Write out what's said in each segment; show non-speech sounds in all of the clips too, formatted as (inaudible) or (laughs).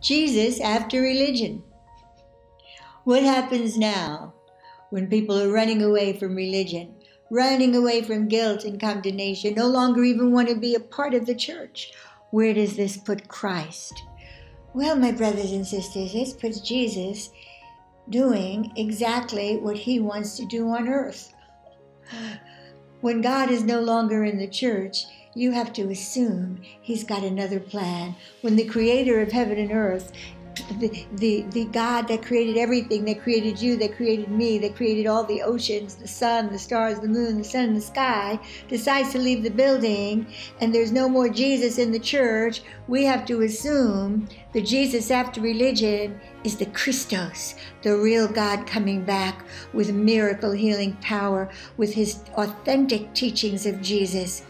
Jesus after religion. What happens now when people are running away from religion, running away from guilt and condemnation, no longer even want to be a part of the church? Where does this put Christ? Well, my brothers and sisters, this puts Jesus doing exactly what he wants to do on earth. When God is no longer in the church, you have to assume he's got another plan. When the creator of heaven and earth the, the, the God that created everything, that created you, that created me, that created all the oceans, the sun, the stars, the moon, the sun, the sky, decides to leave the building and there's no more Jesus in the church, we have to assume the Jesus after religion is the Christos, the real God coming back with miracle healing power, with his authentic teachings of Jesus.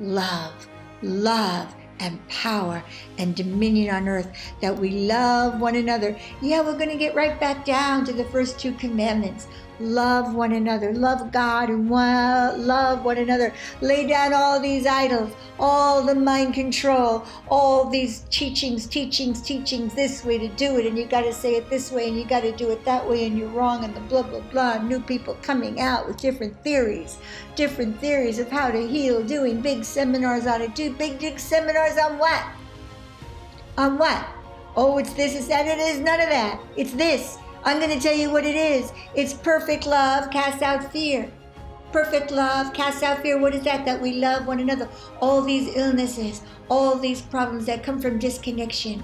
Love, love and power and dominion on earth, that we love one another. Yeah, we're going to get right back down to the first two commandments love one another, love God, and love one another. Lay down all these idols, all the mind control, all these teachings, teachings, teachings, this way to do it, and you got to say it this way, and you got to do it that way, and you're wrong, and the blah, blah, blah. New people coming out with different theories, different theories of how to heal, doing big seminars on it. Do big, big seminars on what? On what? Oh, it's this, it's that. It is none of that. It's this. I'm going to tell you what it is. It's perfect love casts out fear. Perfect love casts out fear. What is that? That we love one another. All these illnesses, all these problems that come from disconnection,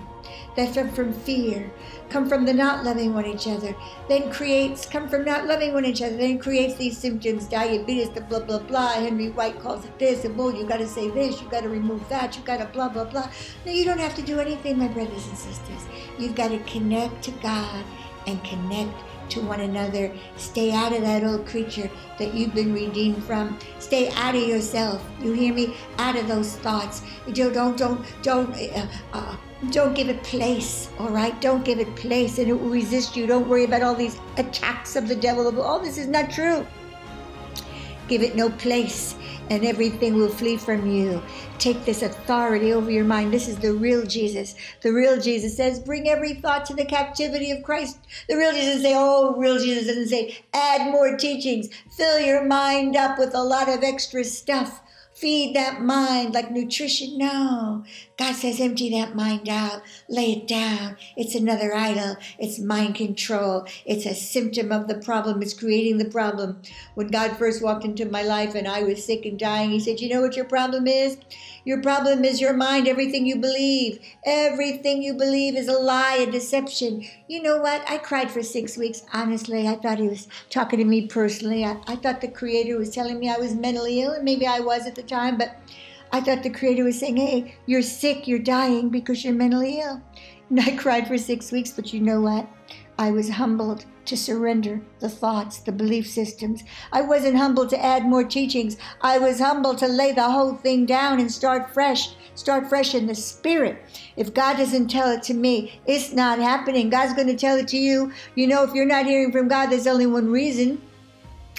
that come from fear, come from the not loving one each other, then creates, come from not loving one each other, then creates these symptoms, diabetes, the blah, blah, blah. Henry White calls it this, and well, you got to say this, you got to remove that, you got to blah, blah, blah. No, you don't have to do anything, my brothers and sisters. You've got to connect to God and connect to one another. Stay out of that old creature that you've been redeemed from. Stay out of yourself. You hear me? Out of those thoughts. Don't don't don't don't uh, uh, don't give it place. All right? Don't give it place, and it will resist you. Don't worry about all these attacks of the devil. All this is not true. Give it no place, and everything will flee from you take this authority over your mind. This is the real Jesus. The real Jesus says, bring every thought to the captivity of Christ. The real Jesus say, oh, real Jesus doesn't say, add more teachings. Fill your mind up with a lot of extra stuff. Feed that mind like nutrition. No. God says, empty that mind out. Lay it down. It's another idol. It's mind control. It's a symptom of the problem. It's creating the problem. When God first walked into my life and I was sick and dying, He said, You know what your problem is? Your problem is your mind, everything you believe. Everything you believe is a lie, a deception. You know what? I cried for six weeks. Honestly, I thought he was talking to me personally. I, I thought the Creator was telling me I was mentally ill, and maybe I was at the time, but I thought the Creator was saying, hey, you're sick, you're dying because you're mentally ill. And I (laughs) cried for six weeks, but you know what? I was humbled to surrender the thoughts, the belief systems. I wasn't humble to add more teachings. I was humble to lay the whole thing down and start fresh, start fresh in the spirit. If God doesn't tell it to me, it's not happening. God's going to tell it to you. You know, if you're not hearing from God, there's only one reason.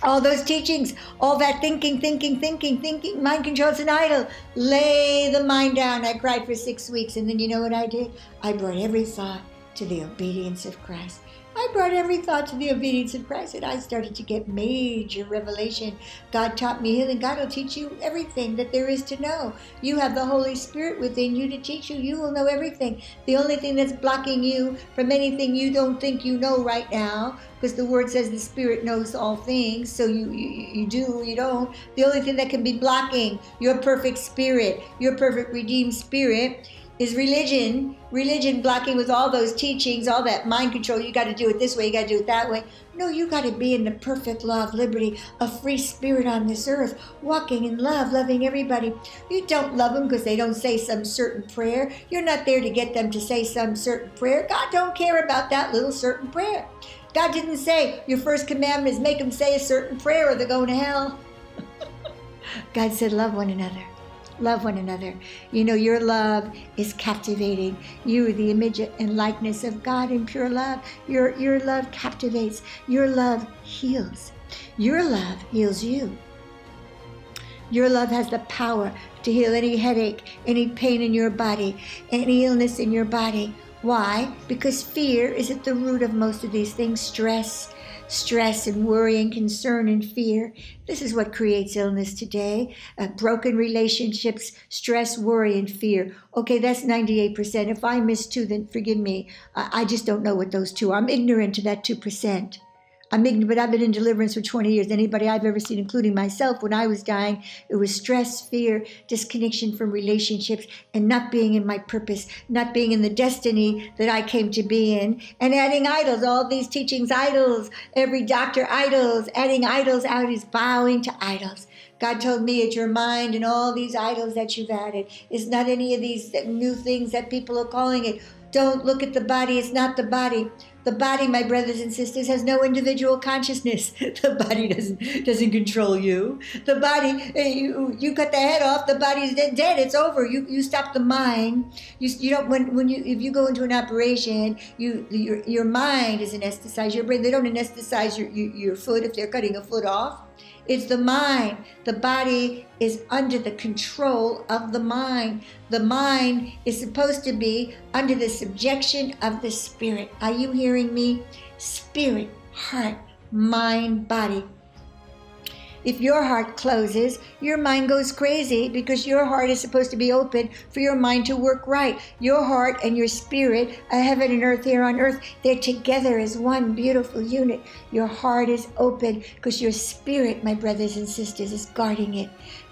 All those teachings, all that thinking, thinking, thinking, thinking, mind control's an idol. Lay the mind down. I cried for six weeks, and then you know what I did? I brought every thought to the obedience of Christ. I brought every thought to the obedience of Christ, and I started to get major revelation. God taught me healing. God will teach you everything that there is to know. You have the Holy Spirit within you to teach you. You will know everything. The only thing that's blocking you from anything you don't think you know right now, because the Word says the Spirit knows all things, so you, you, you do, you don't. The only thing that can be blocking your perfect spirit, your perfect redeemed spirit, is religion, religion blocking with all those teachings, all that mind control. You got to do it this way, you got to do it that way. No, you got to be in the perfect love, liberty, a free spirit on this earth, walking in love, loving everybody. You don't love them because they don't say some certain prayer. You're not there to get them to say some certain prayer. God don't care about that little certain prayer. God didn't say your first commandment is make them say a certain prayer or they're going to hell. (laughs) God said, love one another. Love one another. You know, your love is captivating. You the image and likeness of God in pure love. Your, your love captivates. Your love heals. Your love heals you. Your love has the power to heal any headache, any pain in your body, any illness in your body. Why? Because fear is at the root of most of these things stress, stress and worry and concern and fear. This is what creates illness today. Uh, broken relationships, stress, worry, and fear. Okay, that's 98%. If I miss two, then forgive me. I just don't know what those two are. I'm ignorant to that 2%. I'm ignorant, but I've been in deliverance for 20 years. Anybody I've ever seen, including myself, when I was dying, it was stress, fear, disconnection from relationships, and not being in my purpose, not being in the destiny that I came to be in, and adding idols. All these teachings, idols. Every doctor, idols. Adding idols out is bowing to idols. God told me it's your mind and all these idols that you've added. It's not any of these new things that people are calling it. Don't look at the body, it's not the body. The body, my brothers and sisters, has no individual consciousness. (laughs) The body doesn't doesn't control you. The body, eh, you, you cut the head off. The body's dead. dead. It's over. You you stop the mind. You you don't when when you if you go into an operation, you your your mind is anesthetized. Your brain they don't anesthetize your your, your foot if they're cutting a foot off. It's the mind. The body is under the control of the mind. The mind is supposed to be under the subjection of the spirit. Are you hearing me? Spirit, heart, mind, body. If your heart closes, your mind goes crazy because your heart is supposed to be open for your mind to work right. Your heart and your spirit, heaven and earth here on earth, they're together as one beautiful unit. Your heart is open because your spirit, my brothers and sisters, is guarding it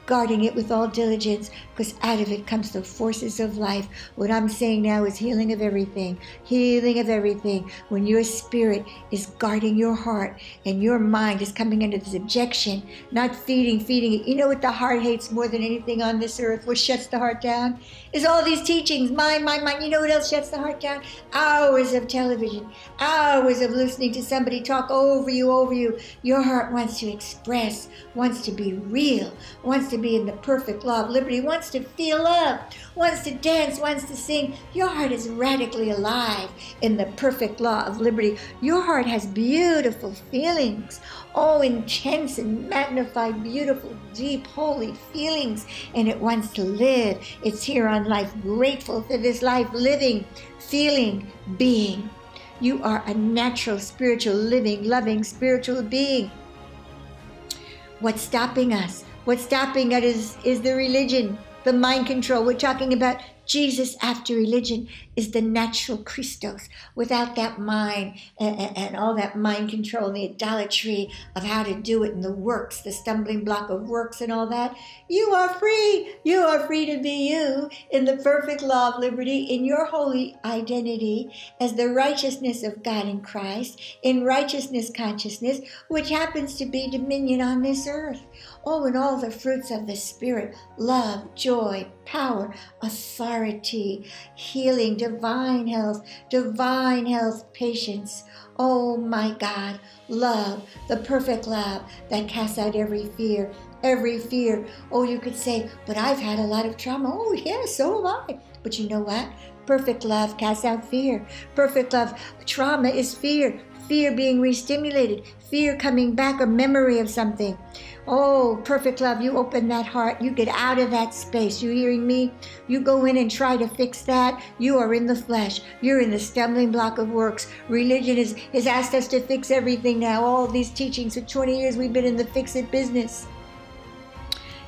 guarding it with all diligence, because out of it comes the forces of life. What I'm saying now is healing of everything, healing of everything. When your spirit is guarding your heart and your mind is coming under the subjection, not feeding, feeding it. You know what the heart hates more than anything on this earth? What shuts the heart down? Is all these teachings, mind, mind, mind. You know what else shuts the heart down? Hours of television, hours of listening to somebody talk over you, over you. Your heart wants to express, wants to be real, wants to be in the perfect law of liberty, wants to feel love, wants to dance, wants to sing. Your heart is radically alive in the perfect law of liberty. Your heart has beautiful feelings, oh, intense and magnified, beautiful, deep, holy feelings, and it wants to live. It's here on life, grateful for this life, living, feeling, being. You are a natural, spiritual, living, loving, spiritual being. What's stopping us? What's stopping us is, is the religion, the mind control. We're talking about Jesus after religion is the natural Christos. Without that mind and, and, all that mind control and the idolatry of how to do it and the works, the stumbling block of works and all that, you are free. You are free to be you in the perfect law of liberty, in your holy identity as the righteousness of God in Christ, in righteousness consciousness, which happens to be dominion on this earth. Oh, and all the fruits of the Spirit love, joy, power, authority, healing, divine health, divine health, patience. Oh my God, love, the perfect love that casts out every fear, every fear. Oh, you could say, but I've had a lot of trauma. Oh, yeah, so have I. But you know what? Perfect love casts out fear. Perfect love, trauma is fear. Fear being restimulated, fear coming back, a memory of something. Oh, perfect love, you open that heart. You get out of that space. You hearing me? You go in and try to fix that. You are in the flesh. You're in the stumbling block of works. Religion has, has asked us to fix everything now. All these teachings for 20 years, we've been in the fix it business.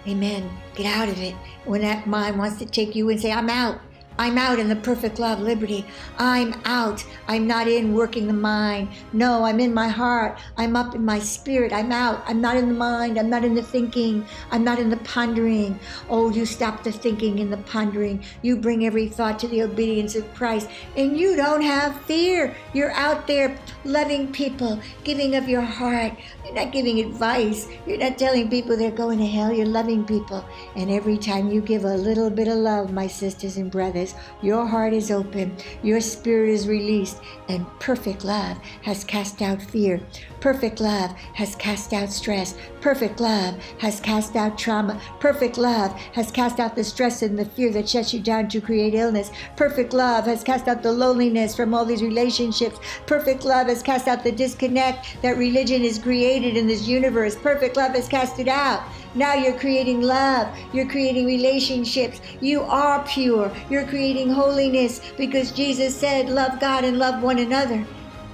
Amen. Get out of it. When that mind wants to take you and say, I'm out. I'm out in the perfect law of liberty. I'm out. I'm not in working the mind. No, I'm in my heart. I'm up in my spirit. I'm out. I'm not in the mind. I'm not in the thinking. I'm not in the pondering. Oh, you stop the thinking and the pondering. You bring every thought to the obedience of Christ. And you don't have fear. You're out there loving people, giving of your heart. You're not giving advice. You're not telling people they're going to hell. You're loving people. And every time you give a little bit of love, my sisters and brothers, your heart is open, your spirit is released, and perfect love has cast out fear. Perfect love has cast out stress. Perfect love has cast out trauma. Perfect love has cast out the stress and the fear that shuts you down to create illness. Perfect love has cast out the loneliness from all these relationships. Perfect love has cast out the disconnect that religion has created in this universe. Perfect love has cast it out. Now you're creating love. You're creating relationships. You are pure. You're creating holiness because Jesus said, Love God and love one another.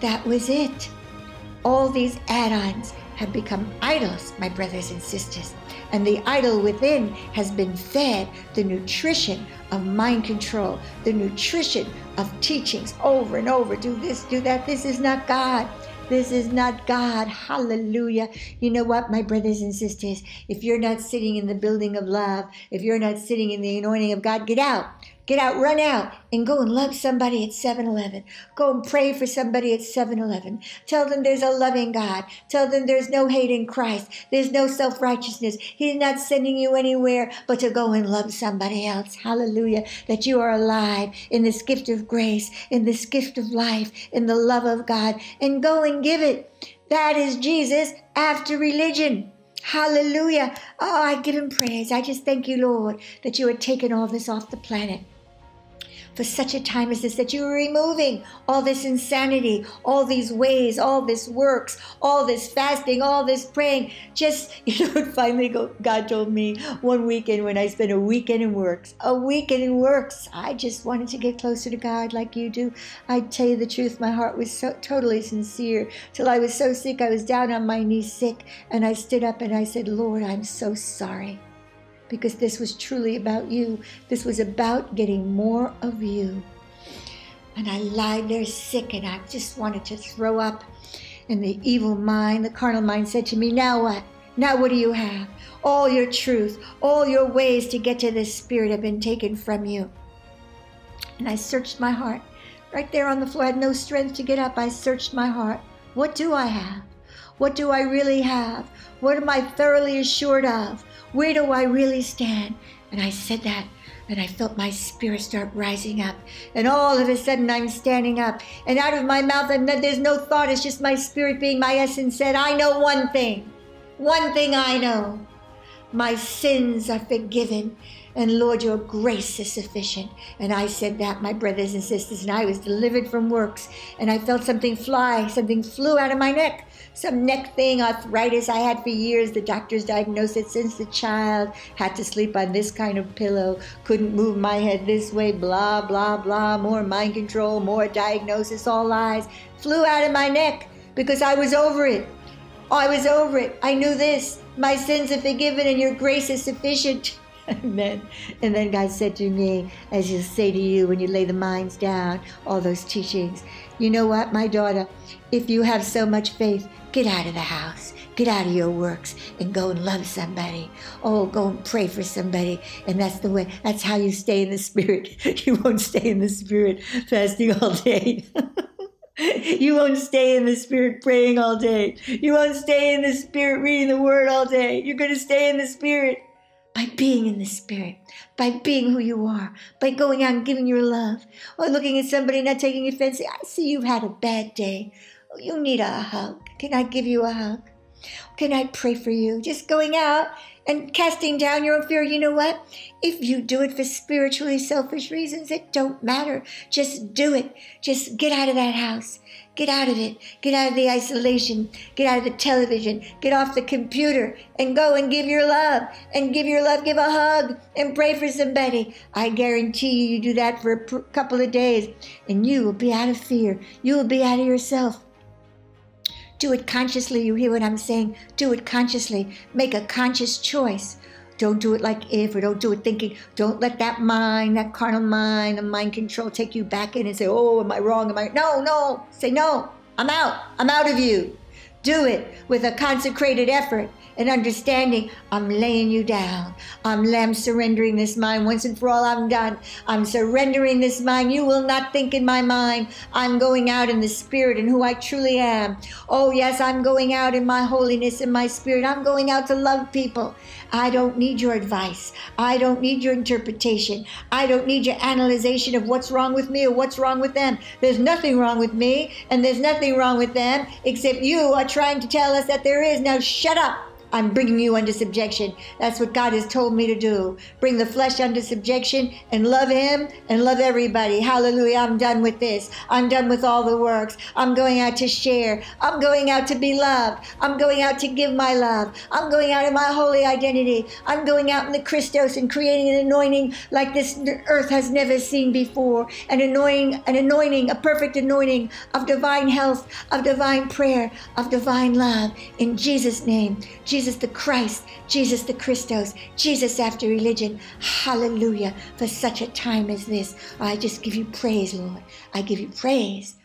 That was it. All these add ons have become idols, my brothers and sisters. And the idol within has been fed the nutrition of mind control, the nutrition of teachings over and over. Do this, do that. This is not God. This is not God. Hallelujah. You know what, my brothers and sisters? If you're not sitting in the building of love, if you're not sitting in the anointing of God, get out. Get out, run out, and go and love somebody at 7 Eleven. Go and pray for somebody at 7 Eleven. Tell them there's a loving God. Tell them there's no hate in Christ. There's no self righteousness. He's not sending you anywhere but to go and love somebody else. Hallelujah. That you are alive in this gift of grace, in this gift of life, in the love of God, and go and give it. That is Jesus after religion. Hallelujah. Oh, I give him praise. I just thank you, Lord, that you are taking all this off the planet for such a time as this, that you are removing all this insanity, all these ways, all this works, all this fasting, all this praying. Just, (laughs) you know, finally God told me one weekend when I spent a weekend in works, a weekend in works, I just wanted to get closer to God like you do. I tell you the truth, my heart was so totally sincere till I was so sick. I was down on my knees sick and I stood up and I said, Lord, I'm so sorry because this was truly about you. This was about getting more of you. And I lied there sick and I just wanted to throw up. And the evil mind, the carnal mind said to me, Now what? Now what do you have? All your truth, all your ways to get to this spirit have been taken from you. And I searched my heart. Right there on the floor, I had no strength to get up. I searched my heart. What do I have? What do I really have? What am I thoroughly assured of? Where do I really stand? And I said that, and I felt my spirit start rising up. And all of a sudden, I'm standing up, and out of my mouth, and there's no thought, it's just my spirit being my essence said, I know one thing. One thing I know. My sins are forgiven, and Lord, your grace is sufficient. And I said that, my brothers and sisters, and I was delivered from works, and I felt something fly, something flew out of my neck some neck thing, arthritis I had for years. The doctors diagnosed it since the child. Had to sleep on this kind of pillow. Couldn't move my head this way. Blah, blah, blah. More mind control, more diagnosis, all lies. Flew out of my neck because I was over it. I was over it. I knew this. My sins are forgiven and your grace is sufficient. (laughs) Amen. And then God said to me, as He'll say to you when you lay the minds down, all those teachings, you know what, my daughter? If you have so much faith, get out of the house. Get out of your works and go and love somebody. Oh, go and pray for somebody. And that's the way, that's how you stay in the spirit. (laughs) You won't stay in the spirit fasting all day. (laughs) you won't stay in the spirit praying all day. You won't stay in the spirit reading the word all day. You're going to stay in the spirit by being in the Spirit, by being who you are, by going out and giving your love, or looking at somebody and not taking offense. I see you've had a bad day. You need a hug. Can I give you a hug? Can I pray for you? Just going out and casting down your own fear. You know what? If you do it for spiritually selfish reasons, it don't matter. Just do it. Just get out of that house. Get out of it. Get out of the isolation. Get out of the television. Get off the computer and go and give your love. And give your love. Give a hug and pray for somebody. I guarantee you, you do that for a couple of days and you will be out of fear. You will be out of yourself. Do it consciously. You hear what I'm saying? Do it consciously. Make a conscious choice. Don't do it like if, or don't do it thinking. Don't let that mind, that carnal mind, the mind control take you back in and say, oh, am I wrong? Am I? No, no. Say, no, I'm out. I'm out of you. Do it with a consecrated effort and understanding I'm laying you down. I'm, I'm surrendering this mind once and for all. I'm done. I'm surrendering this mind. You will not think in my mind. I'm going out in the spirit and who I truly am. Oh, yes, I'm going out in my holiness and my spirit. I'm going out to love people. I don't need your advice. I don't need your interpretation. I don't need your analyzation of what's wrong with me or what's wrong with them. There's nothing wrong with me and there's nothing wrong with them except you are trying to tell us that there is. Now shut up. I'm bringing you under subjection. That's what God has told me to do. Bring the flesh under subjection and love Him and love everybody. Hallelujah. I'm done with this. I'm done with all the works. I'm going out to share. I'm going out to be loved. I'm going out to give my love. I'm going out in my holy identity. I'm going out in the Christos and creating an anointing like this earth has never seen before. An anointing, an anointing, a perfect anointing of divine health, of divine prayer, of divine love. In Jesus' name. Jesus the Christ, Jesus the Christos, Jesus after religion. Hallelujah. For such a time as this, I just give you praise, Lord. I give you praise.